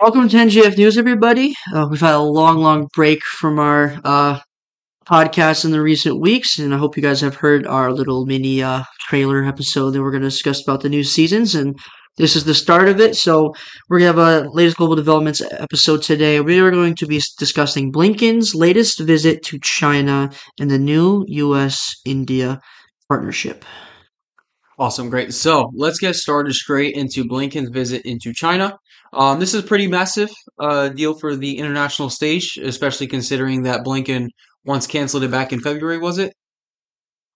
Welcome to NGF News, everybody. Uh, we've had a long, long break from our uh, podcast in the recent weeks, and I hope you guys have heard our little mini uh, trailer episode that we're going to discuss about the new seasons. And this is the start of it. So we're going to have a latest global developments episode today. We are going to be discussing Blinken's latest visit to China and the new U.S.-India partnership. Awesome, great. So let's get started straight into Blinken's visit into China. Um, this is a pretty massive uh, deal for the international stage, especially considering that Blinken once canceled it back in February, was it?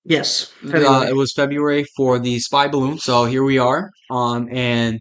Yes, Uh, it was February for the spy balloon. So here we are. Um, and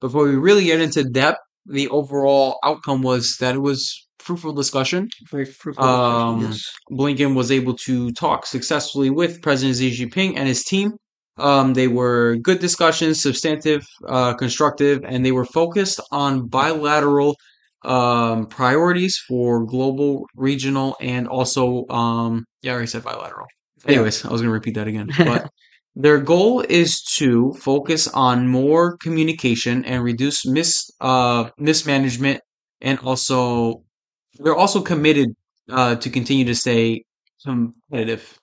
before we really get into depth, the overall outcome was that it was fruitful discussion. Very fruitful. Um, yes. Blinken was able to talk successfully with President Xi Jinping and his team. Um, they were good discussions, substantive, uh, constructive, and they were focused on bilateral um, priorities for global, regional, and also, um, yeah, I already said bilateral. Anyways, I was going to repeat that again. But their goal is to focus on more communication and reduce mis uh, mismanagement, and also they're also committed uh, to continue to stay competitive,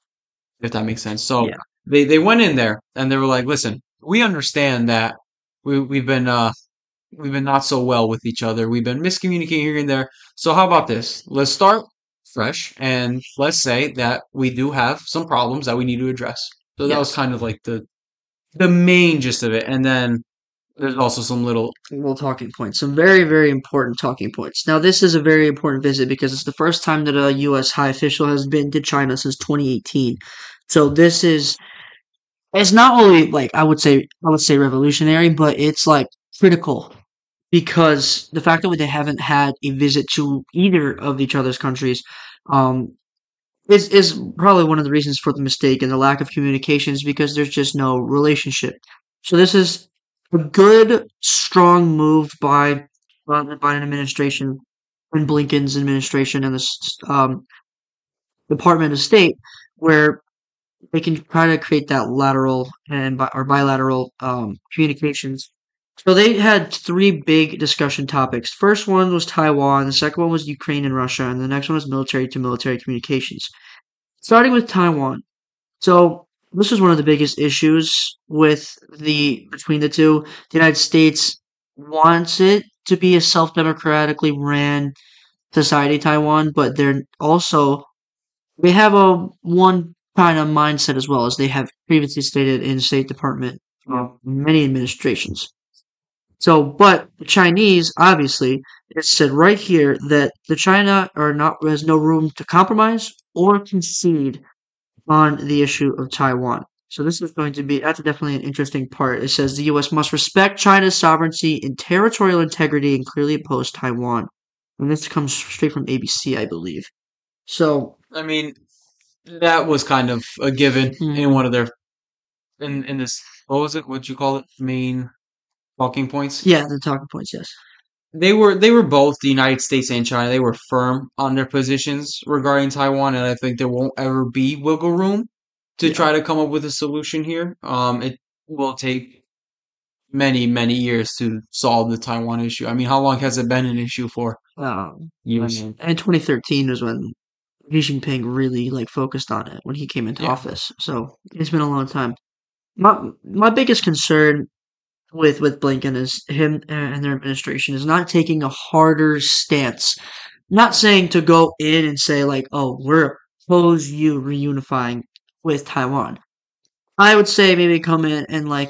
if that makes sense. So Yeah. They they went in there and they were like, "Listen, we understand that we we've been uh we've been not so well with each other. We've been miscommunicating here and there. So how about this? Let's start fresh and let's say that we do have some problems that we need to address." So that was kind of like the the main gist of it, and then there's also some little little talking points, some very, very important talking points. Now, this is a very important visit because it's the first time that a U.S. high official has been to China since 2018. So this is, it's not only like I would say, I would say revolutionary, but it's like critical because the fact that they haven't had a visit to either of each other's countries, um, is is probably one of the reasons for the mistake and the lack of communications because there's just no relationship. So this is a good, strong move by uh, the Biden administration and Blinken's administration and the um, Department of State, where they can try to create that lateral and bi- or bilateral um, communications. So they had three big discussion topics. First one was Taiwan. The second one was Ukraine and Russia, and the next one was military to military communications. Starting with Taiwan. So this was one of the biggest issues with the between the two. The United States wants it to be a self-democratically ran society, Taiwan, but they're also they have a one China mindset as well as they have previously stated in State Department uh, many administrations. So, but the Chinese, obviously, it said right here that the China are not has no room to compromise or concede on the issue of Taiwan. So this is going to be that's definitely an interesting part. It says the U.S. must respect China's sovereignty and territorial integrity and clearly oppose Taiwan. And this comes straight from ABC, I believe. So I mean, that was kind of a given Mhm. in one of their in in this what was it? What'd you call it? Main talking points. yeah, the talking points, yes. They were they were both the United States and China. They were firm on their positions regarding Taiwan, and I think there won't ever be wiggle room to Yeah. try to come up with a solution here. Um, it will take many many years to solve the Taiwan issue. I mean, how long has it been an issue for? Um, I mean, and 2013 was when Xi Jinping really like focused on it when he came into Yeah. office. So it's been a long time. My my biggest concern with with Blinken is him and their administration is not taking a harder stance. Not saying to go in and say like, "Oh, we're opposed you reunifying with Taiwan." I would say maybe come in and like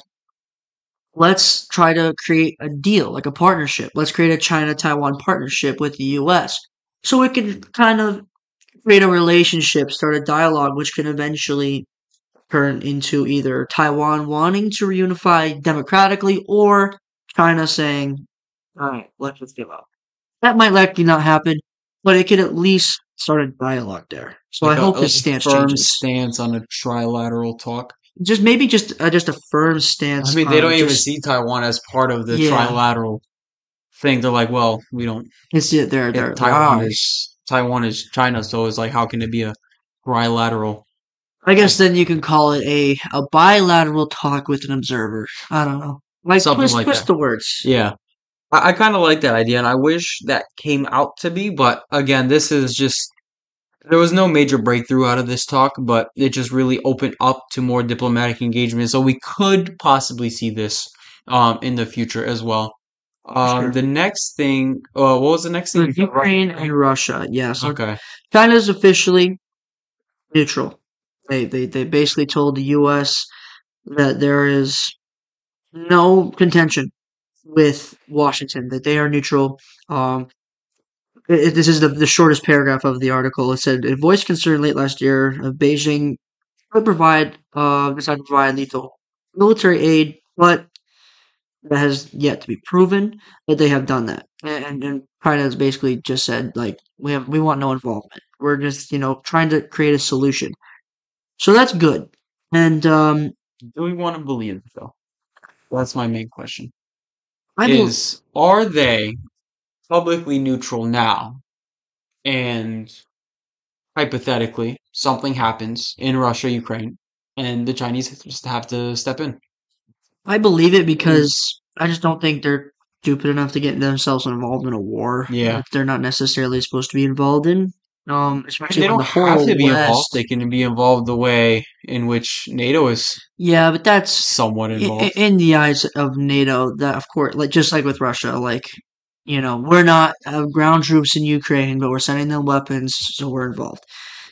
let's try to create a deal, like a partnership. Let's create a China Taiwan partnership with the US. So we can kind of create a relationship, start a dialogue, which can eventually turn into either Taiwan wanting to reunify democratically or China saying, all right, let's just give up. That might likely not happen, but it could at least start a dialogue there. So Like I a- hope a his stance firm changes. stance on a trilateral talk. Just maybe just uh, just a firm stance. I mean, they don't even see Taiwan as part of the Yeah. trilateral thing. They're like, well, we don't. It's it. They're they're Taiwan is Taiwan is China, so it's like, how can it be a trilateral? I guess then you can call it a a bilateral talk with an observer. I don't know. Like Something twist like twist that. the words. Yeah. I, I kind of like that idea, and I wish that came out to be. But again, this is just there was no major breakthrough out of this talk, but it just really opened up to more diplomatic engagement. So we could possibly see this um, in the future as well. Um, Sure. the next thing, uh, what was the next thing? With Ukraine and Russia, Yes. So Okay. China's officially neutral. They they they basically told the U.S. that there is no contention with Washington, that they are neutral. Um, it, this is the, the shortest paragraph of the article. It said, "A voice concern late last year of Beijing could provide, uh, decided to provide lethal military aid, but that has yet to be proven that they have done that. And, and China has basically just said, like, we have, we want no involvement. We're just, you know, trying to create a solution. So that's good. And, um, Do we want to believe it though? That's my main question. I Is are they publicly neutral now? And hypothetically, something happens in Russia, Ukraine, and the Chinese just have to step in. I believe it because I just don't think they're stupid enough to get themselves involved in a war Yeah. that they're not necessarily supposed to be involved in. Um, especially they don't the have to be involved. They can be involved the way in which NATO is Yeah, but that's somewhat involved. in the eyes of NATO. That of course, like just like with Russia, like you know, we're not uh, ground troops in Ukraine, but we're sending them weapons, so we're involved.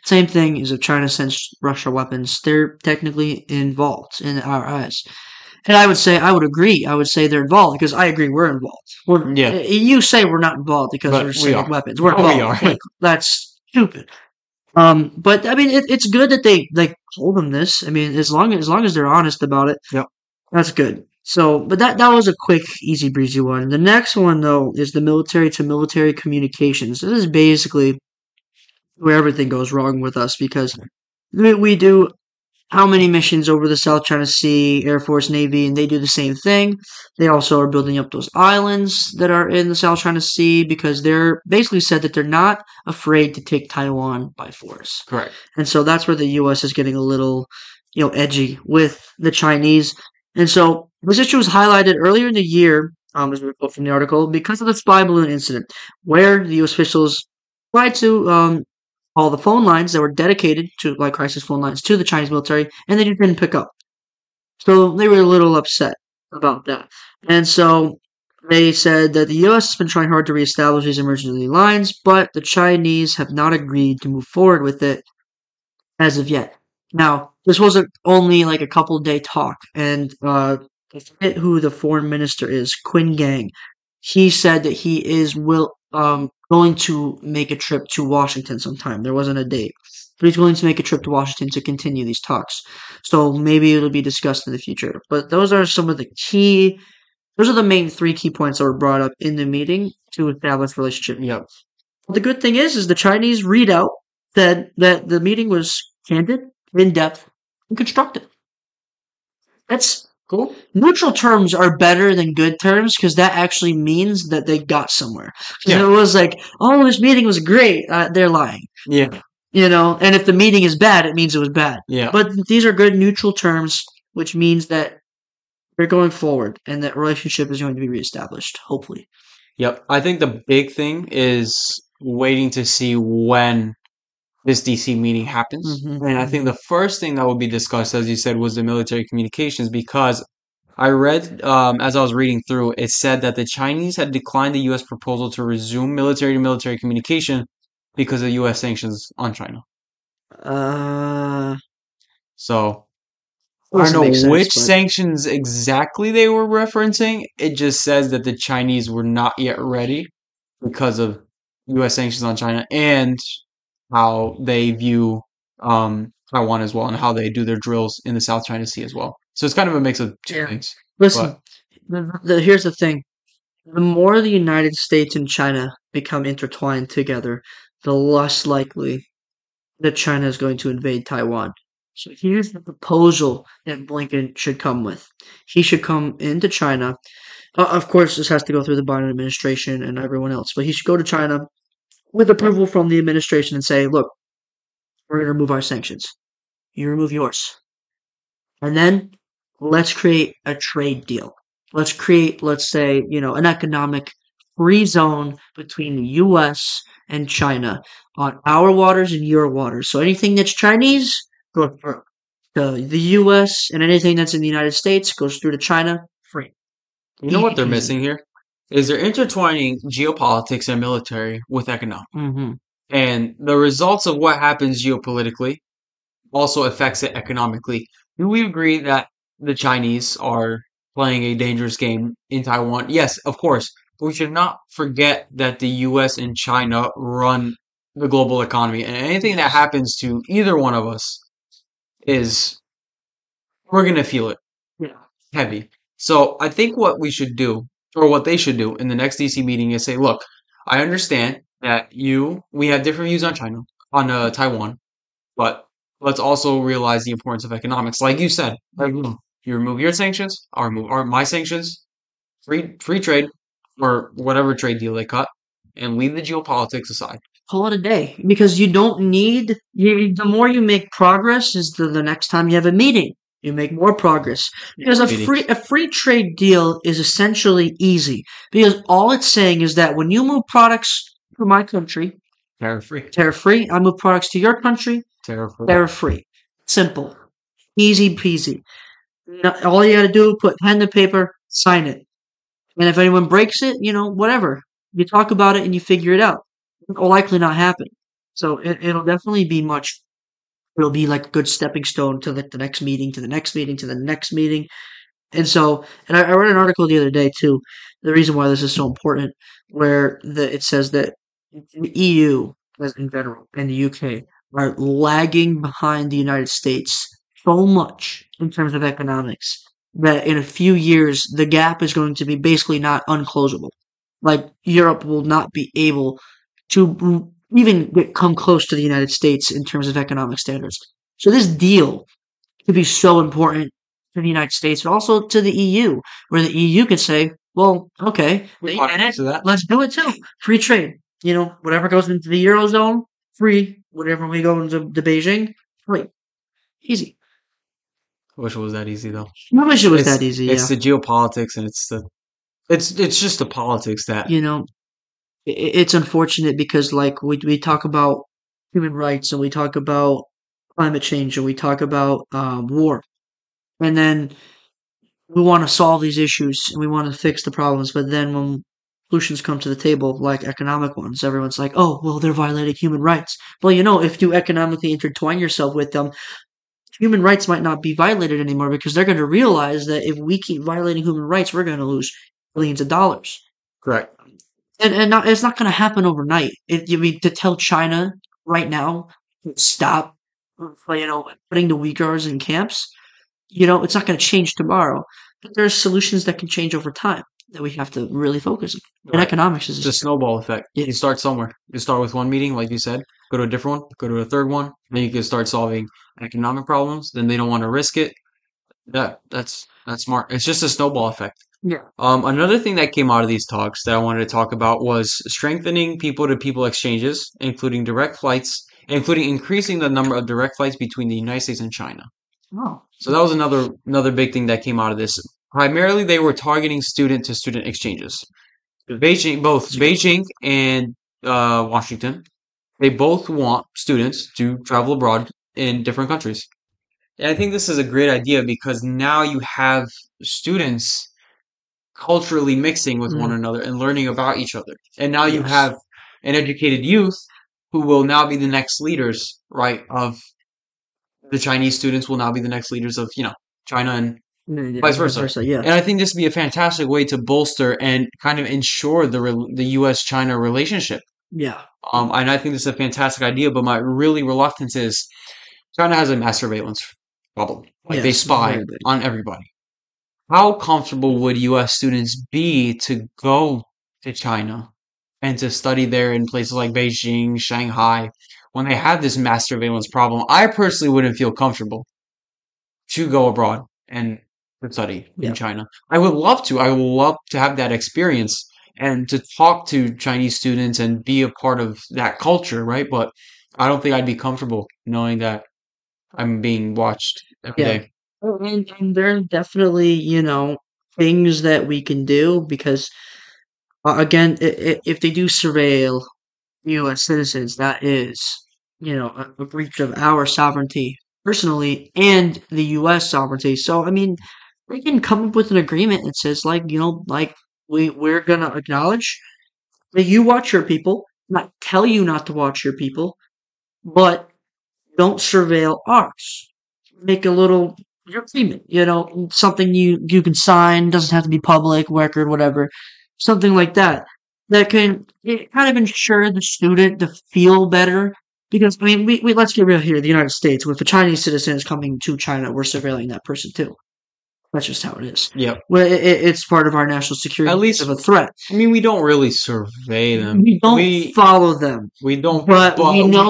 Same thing is if China sends Russia weapons, they're technically involved in our eyes. And I would say I would agree. I would say they're involved because I agree we're involved. We're, Yeah. uh, you say we're not involved because But we're we sending weapons. We're Oh, we involved. are. Like, that's stupid. Um, but I mean, it, it's good that they like told them this. I mean, as long as long as they're honest about it, Yep. that's good. So, but that that was a quick, easy breezy one. The next one though is the military to military communications. This is basically where everything goes wrong with us because we, we do how many missions over the South China Sea, Air Force, Navy, and they do the same thing. They also are building up those islands that are in the South China Sea because they're basically said that they're not afraid to take Taiwan by force. Correct. And so that's where the US is getting a little, you know, edgy with the Chinese. And so this issue was highlighted earlier in the year, um, as we quote from the article, because of the spy balloon incident, where the US officials tried to um, call the phone lines that were dedicated to like crisis phone lines to the Chinese military, and they just didn't pick up. So they were a little upset about that. And so they said that the US has been trying hard to reestablish these emergency lines, but the Chinese have not agreed to move forward with it as of yet. Now, this wasn't only like a couple day talk, and uh, I forget who the foreign minister is, Quinn Gang. He said that he is will um going to make a trip to Washington sometime. There wasn't a date, but he's willing to make a trip to Washington to continue these talks. So maybe it'll be discussed in the future. But those are some of the key. Those are the main three key points that were brought up in the meeting to establish relationship. Yep. The good thing is, is the Chinese readout said that the meeting was candid, in depth, and constructive. That's Cool. neutral terms are better than good terms because that actually means that they got somewhere. Yeah. It was like, oh, this meeting was great, uh, they're lying. Yeah. You know, and if the meeting is bad, it means it was bad. Yeah. But these are good neutral terms, which means that they're going forward and that relationship is going to be reestablished, hopefully. Yep. I think the big thing is waiting to see when this DC meeting happens. Mhm, And I think the first thing that will be discussed, as you said, was the military communications because I read, um, as I was reading through, it said that the Chinese had declined the U.S. proposal to resume military to military communication because of U.S. sanctions on China. Uh, So I don't know sense, which but- sanctions exactly they were referencing. It just says that the Chinese were not yet ready because of U.S. sanctions on China and how they view um, Taiwan as well and how they do their drills in the South China Sea as well. So it's kind of a mix of two Yeah. things. Listen, the, the, here's the thing. The more the United States and China become intertwined together, the less likely that China is going to invade Taiwan. So here's the proposal that Blinken should come with. He should come into China. Uh, of course, this has to go through the Biden administration and everyone else, but he should go to China with approval from the administration and say, look, we're going to remove our sanctions. You remove yours. And then let's create a trade deal. let's create, let's say, you know, an economic free zone between the U.S. and China on our waters and your waters. So anything that's Chinese goes through to the U.S. and anything that's in the United States goes through to China free. You know what they're missing here? Is they're intertwining geopolitics and military with economics. Mm-hmm. And the results of what happens geopolitically also affects it economically. Do we agree that the Chinese are playing a dangerous game in Taiwan? Yes, of course. But we should not forget that the US and China run the global economy. And anything that happens to either one of us is we're going to feel it Yeah. heavy. So I think what we should do, or what they should do in the next DC meeting is say, look, I understand that you, we have different views on China, on uh, Taiwan, but let's also realize the importance of economics. Like you said, like, you remove your sanctions, I'll remove my sanctions, free free trade, or whatever trade deal they cut, and leave the geopolitics aside. Call it a day because you don't need. You, the more you make progress, is the, the next time you have a meeting, you make more progress. Because a free a free trade deal is essentially easy because all it's saying is that when you move products to my country, Tariff free. tariff free. I move products to your country, Tariff free. tariff free. Simple, easy peasy. All you got to do put pen to paper, sign it, and if anyone breaks it, you know whatever. You talk about it and you figure it out. It will likely not happen. So it, it'll definitely be much. It'll be like a good stepping stone to the, the next meeting, to the next meeting, to the next meeting. And so, and I, I read an article the other day too. The reason why this is so important, where the, it says that the EU, as in general, and the UK are lagging behind the United States so much in terms of economics that in a few years the gap is going to be basically not unclosable. Like Europe will not be able to even get, come close to the United States in terms of economic standards. So this deal could be so important to the United States, but also to the EU, where the EU could say, "Well, okay, they Talk did it. that. Let's do it too. Free trade. You know, whatever goes into the eurozone, free. Whatever we go into the Beijing, free. Easy. I wish it was that easy though. I wish it was It's- that easy. Yeah. It's the geopolitics and it's the it's it's just the politics that you know, i- i- it's unfortunate because like we we talk about human rights and we talk about climate change and we talk about um, war, and then we want to solve these issues and we want to fix the problems, but then when solutions come to the table, like economic ones, everyone's like, "Oh, well, they're violating human rights." Well, you know, if you economically intertwine yourself with them, human rights might not be violated anymore because they're going to realize that if we keep violating human rights, we're going to lose billions of dollars correct. And and not, it's not going to happen overnight. If you mean to tell China right now to stop, you know, putting the Uyghurs in camps, you know, it's not going to change tomorrow. But there are solutions that can change over time that we have to really focus on. And Right. economics is a snowball effect. Yeah. You start somewhere. You start with one meeting, like you said, go to a different one, go to a third one, then you can start solving economic problems. Then they don't want to risk it. That that's that's smart. It's just a snowball effect. Yeah, Um, another thing that came out of these talks that I wanted to talk about was strengthening people-to-people exchanges, including direct flights, including increasing the number of direct flights between the United States and China. oh, So that was another another big thing that came out of this. Primarily, they were targeting student-to-student exchanges. Beijing, both Beijing and uh, Washington, they both want students to travel abroad in different countries. And I think this is a great idea because now you have students culturally mixing with one Mhm. another and learning about each other. And now you have an educated youth who will now be the next leaders, right? Of the Chinese students will now be the next leaders of, you know, China and yeah, Vice versa. Yeah, and I think this would be a fantastic way to bolster and kind of ensure the rel- the U.S. China relationship. yeah, Um, and I think this is a fantastic idea. But my really reluctance is China has a mass surveillance problem. Like they spy on everybody. How comfortable would U.S. students be to go to China and to study there in places like Beijing, Shanghai, when they have this mass surveillance problem? I personally wouldn't feel comfortable to go abroad and to study Yeah. in China. I would love to. I would love to have that experience and to talk to Chinese students and be a part of that culture, right? But I don't think I'd be comfortable knowing that I'm being watched every Yeah. day. Oh, And, and there's definitely, you know, things that we can do because uh, again, if they do surveil U.S. citizens, that is, you know, a, a breach of our sovereignty personally and the U.S. sovereignty. So, I mean, we can come up with an agreement that says, like, you know, like we we're gonna acknowledge that you watch your people, not tell you not to watch your people, but don't surveil ours. Make a little agreement, you know, something you you can sign doesn't have to be public record, whatever, something like that that can it kind of ensure the student to feel better. Because I mean, we, we let's get real here. The United States, if a Chinese citizen is coming to China, we're surveilling that person too. That's just how it is. Yep. Well, it, it- it's part of our national security. At least- of a threat. I mean, we don't really survey them. We don't we follow them. we don't. but, we know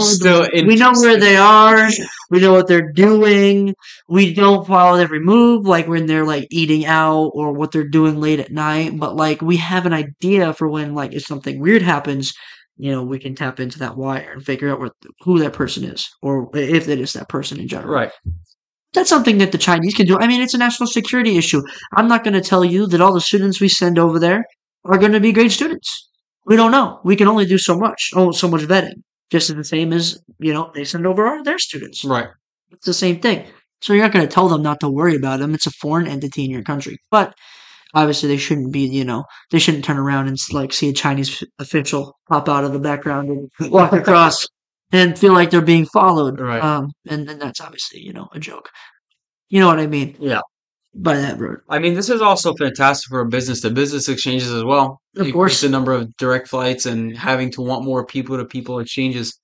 we know where they are. We know what they're doing. We don't follow every move, like when they're like eating out or what they're doing late at night. But like we have an idea for when like if something weird happens, you know, we can tap into that wire and figure out what who that person is, or if it is that person in general. Right. That's something that the Chinese can do. I mean, it's a national security issue. I'm not going to tell you that all the students we send over there are going to be great students. We don't know. We can only do so much. Oh, so much vetting. Just the same as you know they send over our, their students. Right. It's the same thing. So you're not going to tell them not to worry about them. It's a foreign entity in your country. But obviously they shouldn't be. You know they shouldn't turn around and like see a Chinese official pop out of the background and walk across and feel like they're being followed. Right. Um, and, and that's obviously you know a joke. You know what I mean? Yeah. By that word. I mean, this is also fantastic for business to business exchanges as well. Of Increase course. the number of direct flights and having to want more people to people exchanges.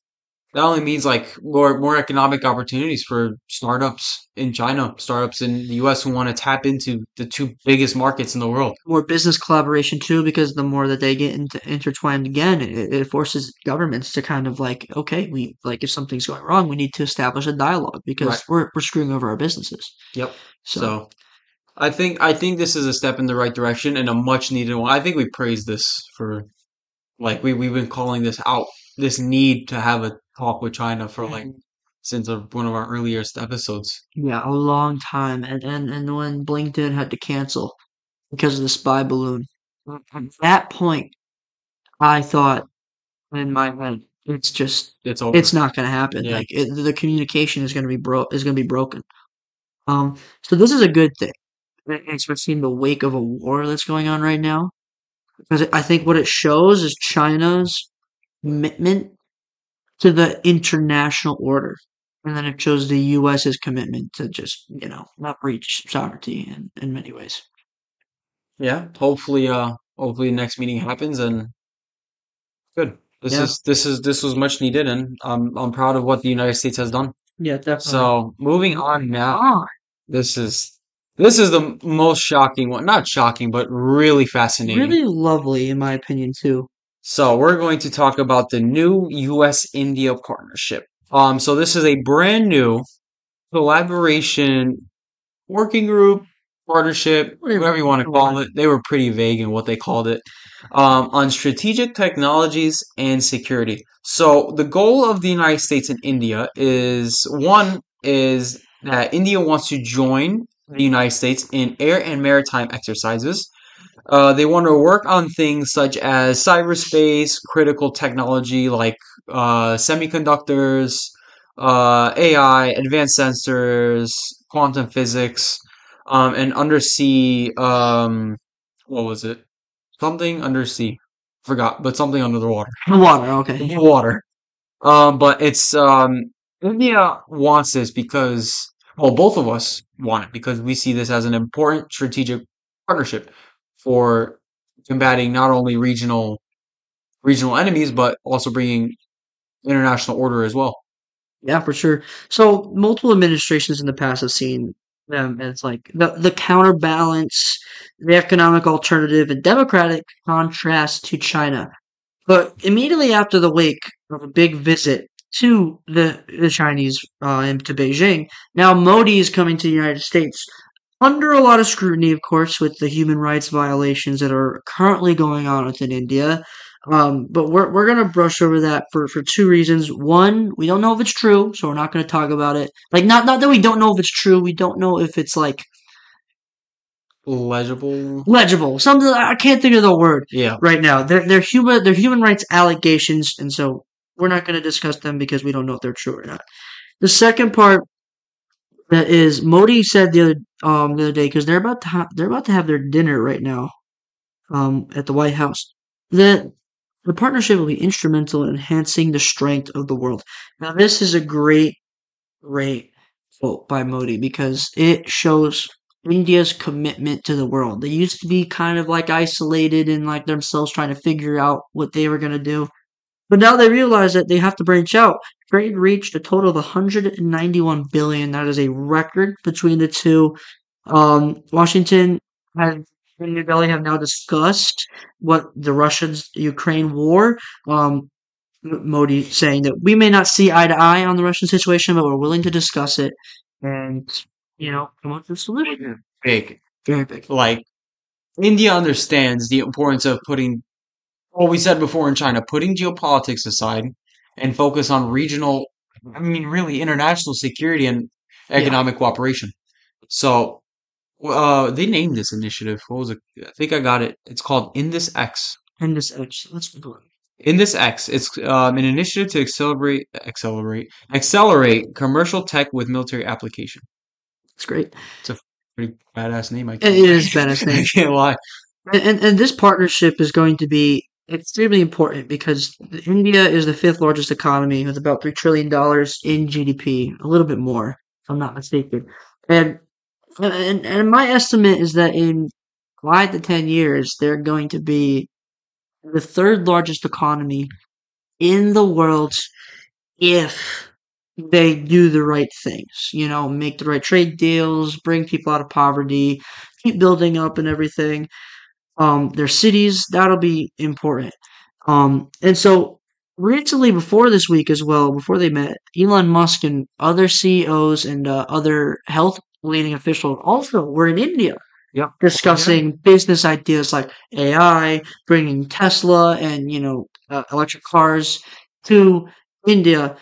That only means like more more economic opportunities for startups in China, startups in the US who want to tap into the two biggest markets in the world. More business collaboration too, because the more that they get into, intertwined again, it, it forces governments to kind of like, okay, we like if something's going wrong, we need to establish a dialogue because Right. we're we're screwing over our businesses. Yep. So, So I think I think this is a step in the right direction and a much needed one. I think we praise this for like we we've been calling this out, this need to have a talk with China for like since a, one of our earliest episodes. yeah, a long time, and and and when Blinken had to cancel because of the spy balloon, at that point, I thought in my head, it's just It's over. it's not going to happen. Yeah. Like it, the communication is going to be bro is going to be broken. Um, so this is a good thing, especially in the wake of a war that's going on right now, because I think what it shows is China's commitment to the international order, and then it shows the U.S.'s commitment to just you know not breach sovereignty in in many ways. yeah. Hopefully, uh, hopefully the next meeting happens and good. This Yeah. is this is this was much needed and I'm I'm proud of what the United States has done. Yeah, definitely. So moving on now. This is this is the most shocking one. Not shocking, but really fascinating. really lovely in my opinion too. So we're going to talk about the new U.S. India partnership. Um, so this is a brand new collaboration working group partnership, whatever you want to call it. They were pretty vague in what they called it. Um, on strategic technologies and security. So the goal of the United States and India is one is that India wants to join the United States in air and maritime exercises. Uh, they want to work on things such as cyberspace, critical technology like uh, semiconductors, uh, AI, advanced sensors, quantum physics, um, and undersea. Um, what was it? Something undersea. Forgot, but something under the water The water, okay. water. Um, but it's um India wants this because well, both of us want it because we see this as an important strategic partnership for combating not only regional regional enemies but also bringing international order as well. Yeah, for sure. So multiple administrations in the past have seen them as like the the counterbalance, the economic alternative, and democratic contrast to China. But immediately after the wake of a big visit to the the Chinese uh, to Beijing, now Modi is coming to the United States under a lot of scrutiny, of course, with the human rights violations that are currently going on within India. Um, but we're we're gonna brush over that for for two reasons. One, we don't know if it's true, so we're not gonna talk about it. Like not not that we don't know if it's true, we don't know if it's like legible. legible. Something I can't think of the word Yeah. right now. They're they're human they're human rights allegations, and so we're not going to discuss them because we don't know if they're true or not. The second part that is Modi said the other um the other day because they're about to ha- they're about to have their dinner right now, um at the White House that the partnership will be instrumental in enhancing the strength of the world. Now this is a great great quote by Modi because it shows India's commitment to the world. They used to be kind of like isolated and like themselves trying to figure out what they were going to do. But now they realize that they have to branch out. Trade reached a total of 191 billion. That is a record between the two. Um, Washington and New Delhi have now discussed what the Russians Ukraine war. Um, Modi saying that we may not see eye to eye on the Russian situation, but we're willing to discuss it and you know come up with a solution. Big. Very big. Like India understands the importance of putting what we said before in China, putting geopolitics aside and focus on regional I mean really international security and Yeah. economic cooperation. So uh they named this initiative. What was it? I think I got it. It's called Indus X. And this edge. Let's go. Indus X. It's um, an initiative to accelerate accelerate accelerate commercial tech with military application. It's great. It's a pretty badass name. I It is badass name. I can't lie. And, and and this partnership is going to be extremely important because India is the fifth largest economy with about three trillion dollars in GDP, a little bit more, if I'm not mistaken. And and and my estimate is that in five to ten years, they're going to be the third largest economy in the world if they do the right things. You know, make the right trade deals, bring people out of poverty, keep building up and everything um, their cities. That'll be important. Um, and so recently, before this week as well, before they met, Elon Musk and other CEOs and uh, other health leading officials also were in India Yep. discussing business ideas like AI, bringing Tesla and you know uh, electric cars to India.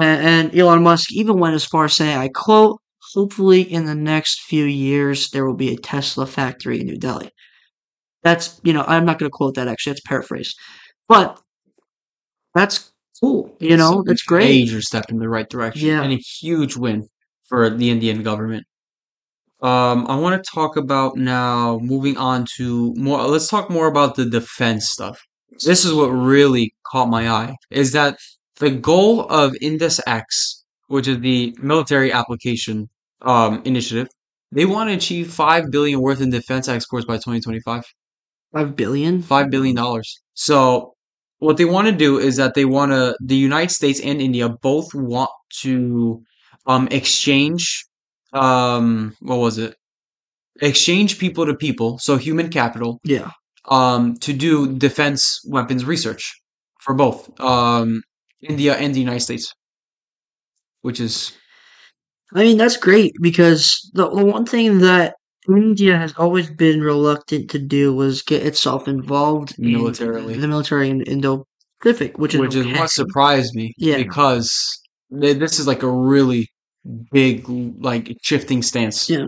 And, and Elon Musk even went as far as saying, "I quote." Hopefully, in the next few years, there will be a Tesla factory in New Delhi. That's you know I'm not going to quote that actually. That's paraphrased, but that's cool. You know that's great. Major step in the right direction. Yeah. And a huge win for the Indian government. Um, I want to talk about now moving on to more let's talk more about the defense stuff. This is what really caught my eye is that the goal of Indus X, which is the military application um initiative, they want to achieve 5 billion worth in defense exports by 2025. Five billion. five billion dollars. So what they want to do is that they want to the United States and India both want to um exchange um what was it? Exchange people to people, so human capital, Yeah. um to do defense weapons research for both um India and the United States. Which is I mean, that's great because the, the one thing that India has always been reluctant to do was get itself involved Militarily. in the military in Indo-Pacific, which is which is what surprised me Yeah. because th- this is like a really big like shifting stance. Yeah.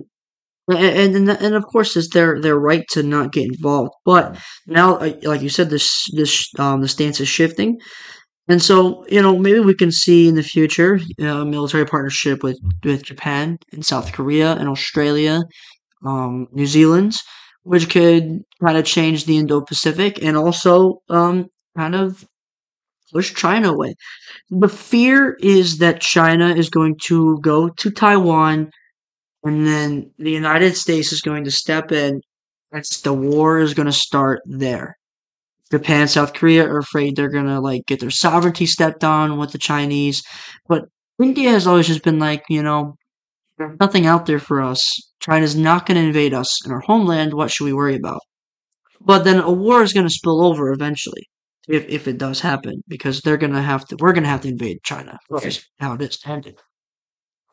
And and and of course, it's their their right to not get involved. But now, uh, like you said, this this um the stance is shifting, and so you know maybe we can see in the future uh, a military partnership with with Japan and South Korea and Australia, um, New Zealand, which could kind of change the Indo-Pacific and also um kind of push China away. The fear is that China is going to go to Taiwan and then the United States is going to step in and the war is going to start there. Japan South Korea are afraid they're going to like get their sovereignty stepped on with the Chinese. But India has always just been like, you know, there's nothing out there for us. China's not going to invade us in our homeland. What should we worry about? But then a war is going to spill over eventually, if if it does happen, because they're going to have to. We're going to have to invade China. Which is how it is ended,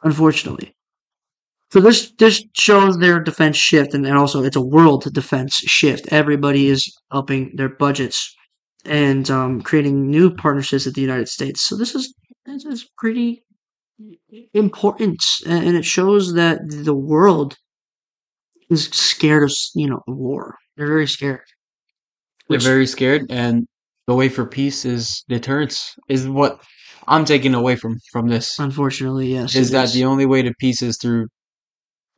unfortunately. So this this shows their defense shift, and, and also it's a world defense shift. Everybody is upping their budgets and um, creating new partnerships with the United States. So this is this is pretty important, and it shows that the world is scared of you know war. They're very scared. They're Which very scared, and the way for peace is deterrence. Is what I'm taking away from from this. unfortunately, yes, Is that is. the only way to peace is through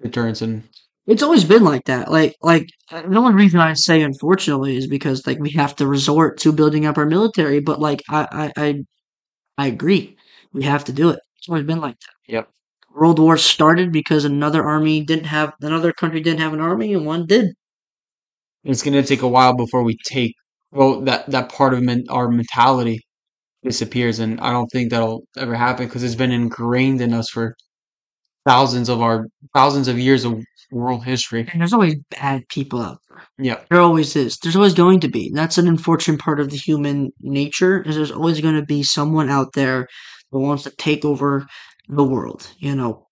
deterrence and It's always been like that. Like like the only reason I say unfortunately is because like we have to resort to building up our military. But like I I I, I agree, we have to do it. It's always been like that. Yep. World War started because another army didn't have another country didn't have an army and one did. it's going to take a while before we take well that that part of men, our mentality disappears, and I don't think that'll ever happen because it's been ingrained in us for thousands of our thousands of years of world history. And there's always bad people out there. Yeah, There always is. There's always going to be. That's an unfortunate part of the human nature. Is there's always going to be someone out there that wants to take over the world. You know,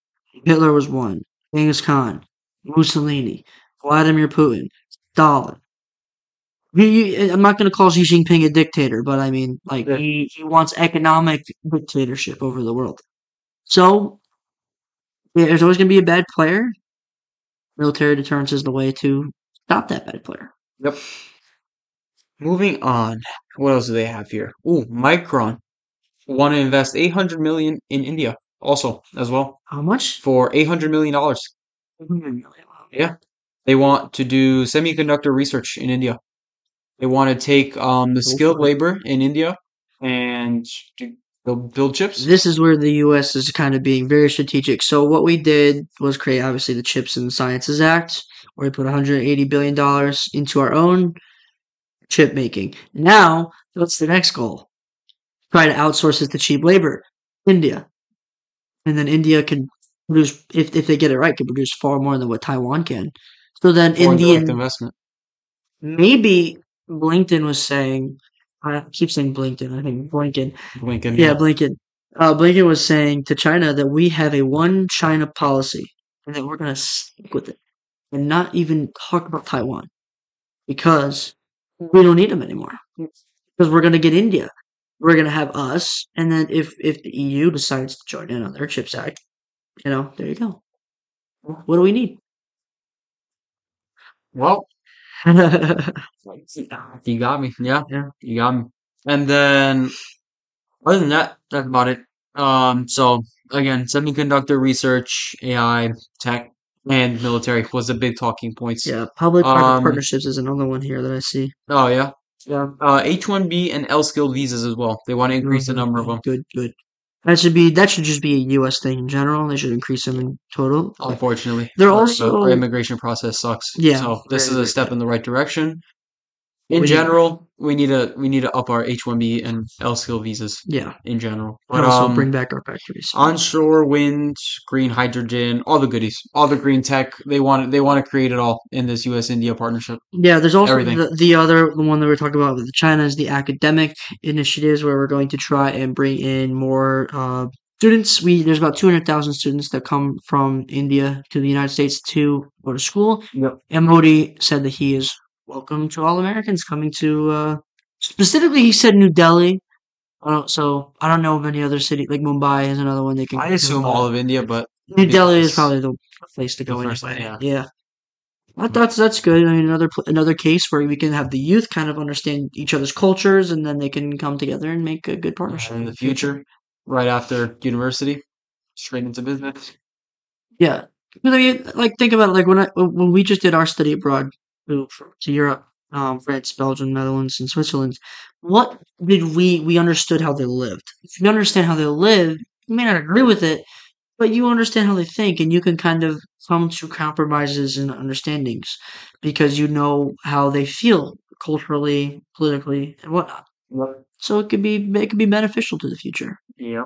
Hitler was one. Genghis Khan, Mussolini, Vladimir Putin, Stalin. I'm not going to call Xi Jinping a dictator, but I mean, like Yeah. he, he wants economic dictatorship over the world. So yeah, there's always going to be a bad player. Military deterrence is the way to stop that bad player. Yep. Moving on. What else do they have here? Ooh, Micron want to invest 800 million in India also as well How much? for 800 million dollars. Yeah. They want to do semiconductor research in India. They want to take um, the skilled labor in India and do, build, build chips. This is where the U.S. is kind of being very strategic. So what we did was create, obviously, the Chips and Sciences Act, where we put 180 billion dollars into our own chip making. Now, what's the next goal? Try to outsource it to cheap labor, India, and then India can produce, if if they get it right, can produce far more than what Taiwan can. So then, Foreign direct Indian investment. maybe Blinken was saying. I keep saying Blinken. I think Blinken. Blinken. Yeah, Blinken. Uh, Blinken was saying to China that we have a one China policy and that we're going to stick with it and not even talk about Taiwan because we don't need them anymore. Because we're going to get India. We're going to have us. And then if, if the EU decides to join in on their CHIPS Act, you know, there you go. What do we need? Well, you got me. Yeah. Yeah. You got me. And then, other than that, that's about it. Um, so again, semiconductor research, AI, tech, and military was the big talking points. yeah, public-private Um, partnerships is another one here that I see. Oh yeah. Yeah. Uh, H-1B and L-skilled visas as well. They want to increase the number of them. Good, good. That should be that should just be a U.S. thing in general. They should increase them in total. Unfortunately, They're also- our immigration process sucks. Yeah, So this is a step in the right direction. In We need- general, we need to we need to up our H-1B and L-skill visas Yeah, in general. and But also um, bring back our factories. onshore wind, green hydrogen, all the goodies, all the green tech. They want they want to create it all in this U.S. India partnership. Yeah, there's also the, the other the one that we are talking about with China is the academic initiatives where we're going to try and bring in more uh, students. We there's about two hundred thousand students that come from India to the United States to go to school. Yep. And Modi said that he is welcome to all Americans coming to. Uh, specifically, he said New Delhi. I don't, so I don't know of any other city like Mumbai is another one they can. I assume all of India, but New Delhi is probably the place to go first- anyway. yeah. Yeah. I thought that's good. I mean, another another case where we can have the youth kind of understand each other's cultures, and then they can come together and make a good partnership in the future, right after university, straight into business. Yeah, I mean, like think about it. Like when I when we just did our study abroad to, to Europe, um, France, Belgium, Netherlands, and Switzerland, what did we we understood how they lived? If you understand how they live, you may not agree with it, but you understand how they think, and you can kind of come to compromises and understandings because you know how they feel culturally, politically, and whatnot. So it could be it could be beneficial to the future. Yeah.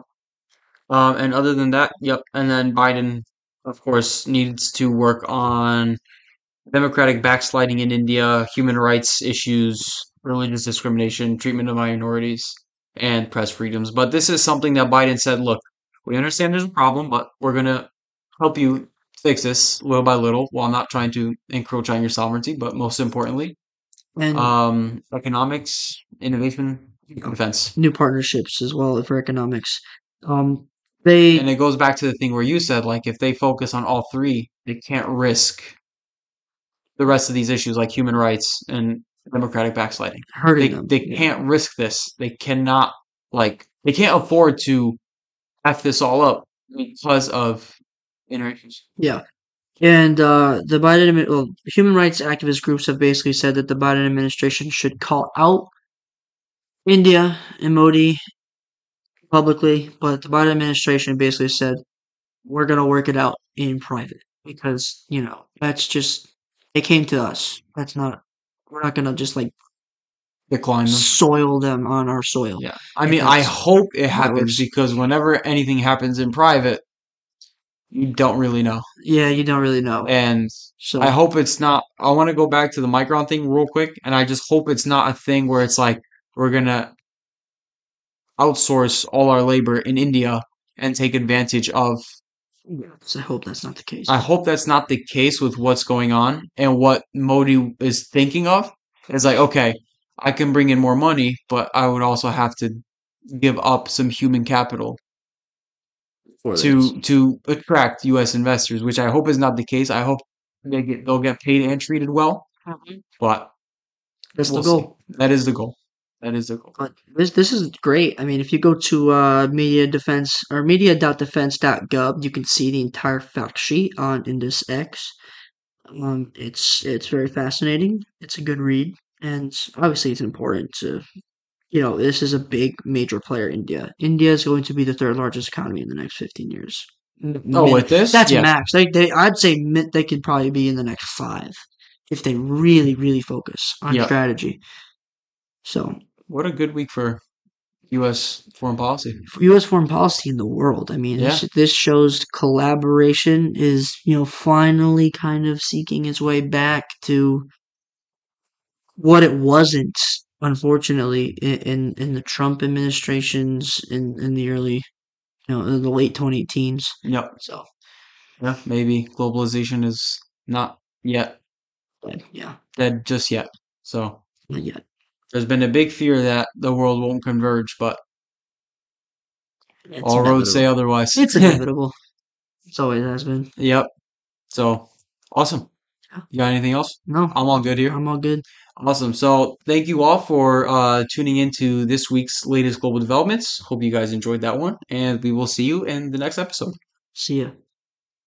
Um, and other than that, yep. And then Biden, of course, needs to work on democratic backsliding in India, human rights issues, religious discrimination, treatment of minorities, and press freedoms. But this is something that Biden said, look, we understand there's a problem, but we're going to help you fix this little by little while not trying to encroach on your sovereignty. But most importantly, And um, economics, innovation, defense. new partnerships as well for economics. Um, they And it goes back to the thing where you said, like, if they focus on all three, they can't risk the rest of these issues like human rights and democratic backsliding. hurting They them. they yeah. can't risk this. They cannot like they can't afford to f this all up because of interactions. Yeah. And uh, the Biden, well, human rights activist groups have basically said that the Biden administration should call out India and Modi publicly, but the Biden administration basically said we're gonna work it out in private because you know that's just they came to us. That's not we're not gonna just like Decline them. soil them on our soil. Yeah. I mean, I hope it happens because whenever anything happens in private, you don't really know. Yeah, you don't really know. And So I hope it's not. I want to go back to the Micron thing real quick, and I just hope it's not a thing where it's like we're gonna outsource all our labor in India and take advantage of. Yes, I hope that's not the case. I hope that's not the case with what's going on and what Modi is thinking of. It's like, okay, I can bring in more money, but I would also have to give up some human capital for this. to to attract U.S. investors, which I hope is not the case. I hope they get they'll get paid and treated well, uh-huh. but That's we'll the goal. see. That is the goal. That is the goal. But this this is great. I mean, if you go to uh, media defense or media.defense.gov, you can see the entire fact sheet on Indus X. Um, it's it's very fascinating. It's a good read, and obviously it's important to, you know, this is a big major player. India. India is going to be the third largest economy in the next fifteen years. Oh, min- with this, that's yes. max. They they I'd say they could probably be in the next five if they really really focus on Yep. strategy. So What a good week for U.S. foreign policy. U.S. foreign policy in the world. I mean, this, this shows collaboration is, you know, finally kind of seeking its way back to what it wasn't, unfortunately, in in, the Trump administrations in, in the early, you know, in the late 20 teens. Yep. So, Yeah. Maybe globalization is not yet yeah, dead just yet. So not yet. There's been a big fear that the world won't converge, but It's all roads say inevitable. otherwise. It's inevitable. It's always has been. Yep. So awesome. Yeah. You got anything else? No, I'm all good here. I'm all good. Awesome. So thank you all for uh, tuning into this week's latest global developments. Hope you guys enjoyed that one, and we will see you in the next episode. See ya.